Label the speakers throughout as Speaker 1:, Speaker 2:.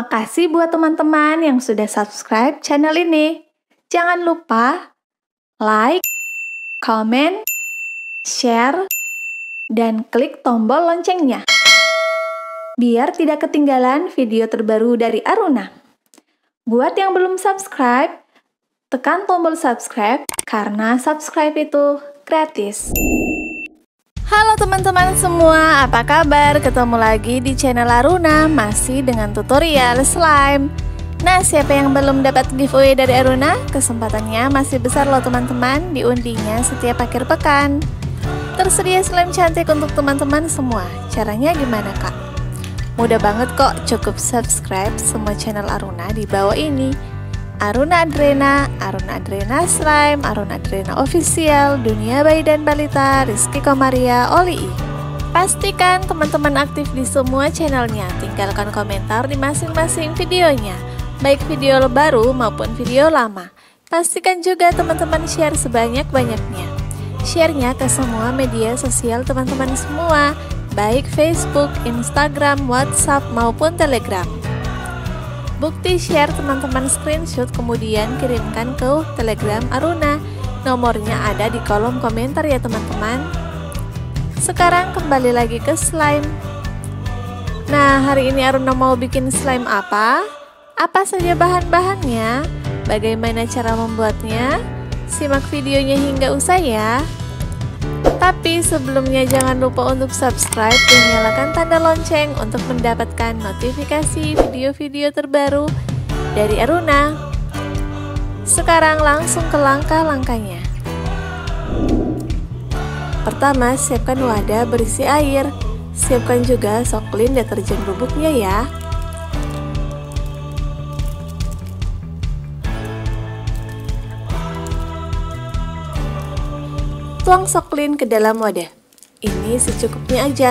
Speaker 1: Terima kasih buat teman-teman yang sudah subscribe channel ini. Jangan lupa like, comment, share, dan klik tombol loncengnya. Biar tidak ketinggalan video terbaru dari Aruna. Buat yang belum subscribe, tekan tombol subscribe karena subscribe itu gratis. Halo teman-teman semua, apa kabar? Ketemu lagi di channel Aruna, masih dengan tutorial slime. Nah, siapa yang belum dapat giveaway dari Aruna? Kesempatannya masih besar loh teman-teman, diundinya setiap akhir pekan. Tersedia slime cantik untuk teman-teman semua. Caranya gimana kak? Mudah banget kok, cukup subscribe semua channel Aruna di bawah ini. Aruna Adrena, Aruna Adrena Slime, Aruna Adrena Official, Dunia Bayi dan Balita, Rizky Komaria, Oli. Pastikan teman-teman aktif di semua channelnya, tinggalkan komentar di masing-masing videonya, baik video baru maupun video lama. Pastikan juga teman-teman share sebanyak-banyaknya. Share-nya ke semua media sosial teman-teman semua, baik Facebook, Instagram, WhatsApp, maupun Telegram. Bukti share teman-teman screenshot kemudian kirimkan ke Telegram Aruna. Nomornya ada di kolom komentar ya teman-teman. Sekarang kembali lagi ke slime. Nah, hari ini Aruna mau bikin slime apa? Apa saja bahan-bahannya? Bagaimana cara membuatnya? Simak videonya hingga usai ya. Tapi sebelumnya jangan lupa untuk subscribe dan nyalakan tanda lonceng untuk mendapatkan notifikasi video-video terbaru dari Aruna. Sekarang langsung ke langkah-langkahnya. Pertama, siapkan wadah berisi air. Siapkan juga soklin deterjen bubuknya ya. Tuang soklin ke dalam wadah. Ini secukupnya aja.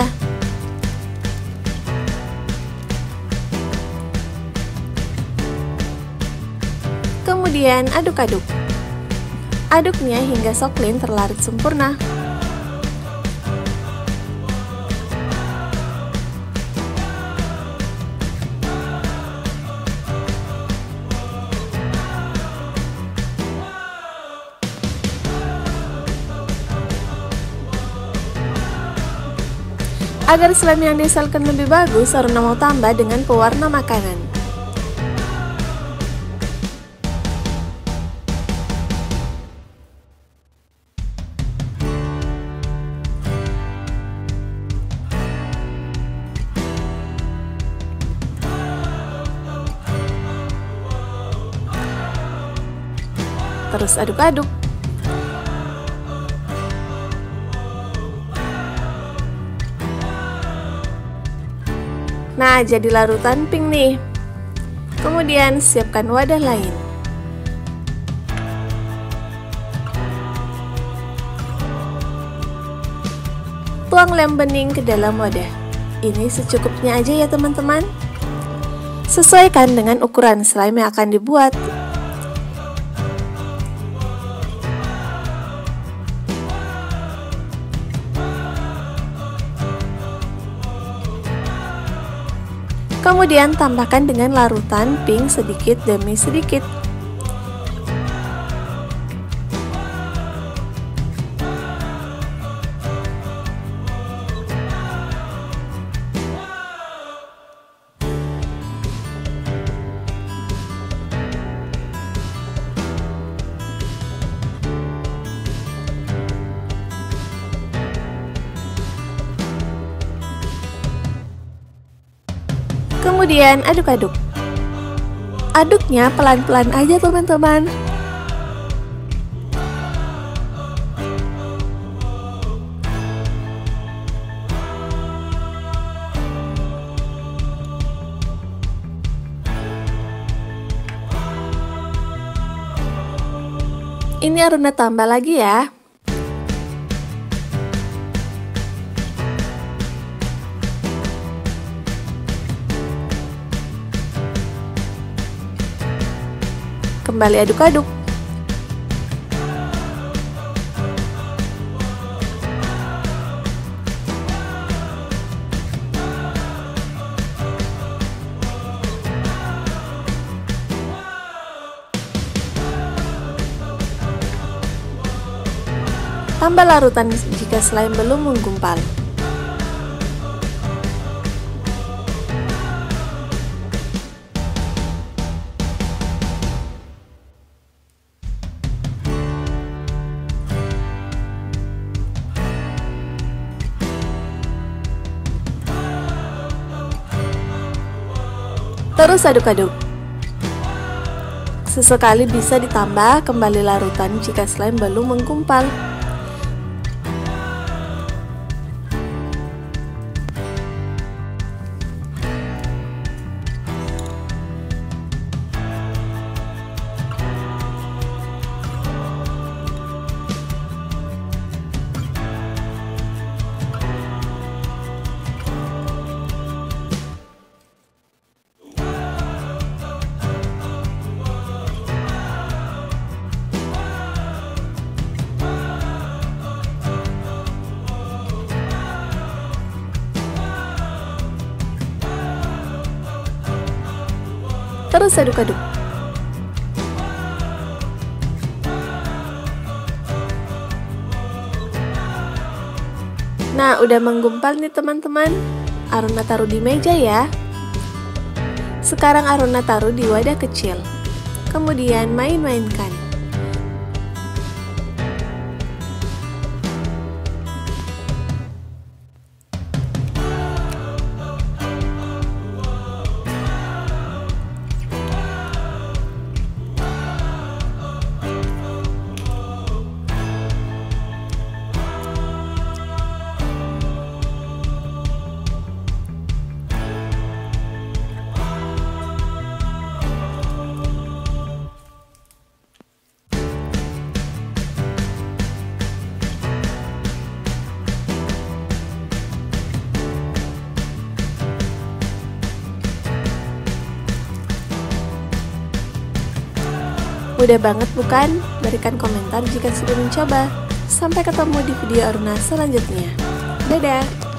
Speaker 1: Kemudian aduk-aduk. Aduknya hingga soklin terlarut sempurna. Agar slime yang dihasilkan lebih bagus, Aruna mau tambah dengan pewarna makanan. Terus aduk-aduk. Nah, jadi larutan pink nih. Kemudian siapkan wadah lain. Tuang lem bening ke dalam wadah. Ini secukupnya aja ya teman-teman. Sesuaikan dengan ukuran slime yang akan dibuat. Kemudian tambahkan dengan larutan pink sedikit demi sedikit. Kemudian aduk-aduk. Aduknya pelan-pelan aja teman-teman. Ini Aruna tambah lagi ya. Kembali aduk-aduk.
Speaker 2: Tambah larutan jika selain belum menggumpal. Terus aduk-aduk. Sesekali bisa ditambah kembali larutan jika slime belum menggumpal. Terus aduk-aduk. Nah, udah menggumpal nih teman-teman. Aruna taruh di meja ya. Sekarang Aruna taruh di wadah kecil. Kemudian main-mainkan. Mudah banget bukan? Berikan komentar jika sudah mencoba. Sampai ketemu di video Aruna selanjutnya. Dadah!